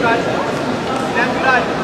Viraj. Sam Viraj.